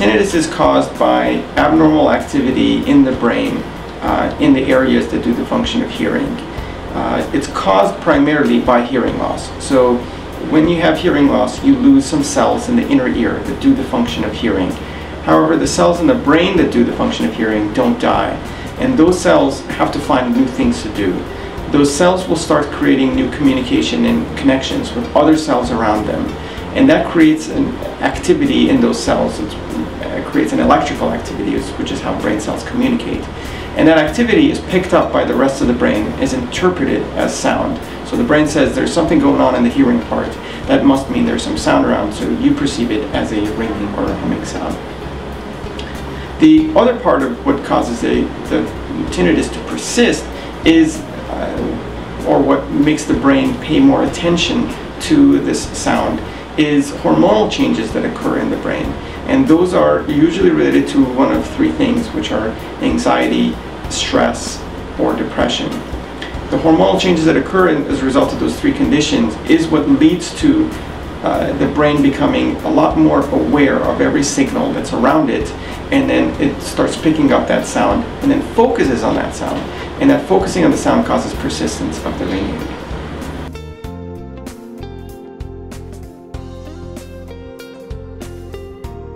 Tinnitus is caused by abnormal activity in the brain uh, in the areas that do the function of hearing. Uh, it's caused primarily by hearing loss. So when you have hearing loss, you lose some cells in the inner ear that do the function of hearing. However, the cells in the brain that do the function of hearing don't die. And those cells have to find new things to do. Those cells will start creating new communication and connections with other cells around them. And that creates an activity in those cells. It uh, creates an electrical activity, which is how brain cells communicate. And that activity is picked up by the rest of the brain, is interpreted as sound. So the brain says there's something going on in the hearing part. That must mean there's some sound around, so you perceive it as a ringing or a humming sound. The other part of what causes the tinnitus to persist is, uh, or what makes the brain pay more attention to this sound, is hormonal changes that occur in the brain. And those are usually related to one of three things, which are anxiety, stress, or depression. The hormonal changes that occur in, as a result of those three conditions is what leads to uh, the brain becoming a lot more aware of every signal that's around it and then it starts picking up that sound and then focuses on that sound and that focusing on the sound causes persistence of the ringing.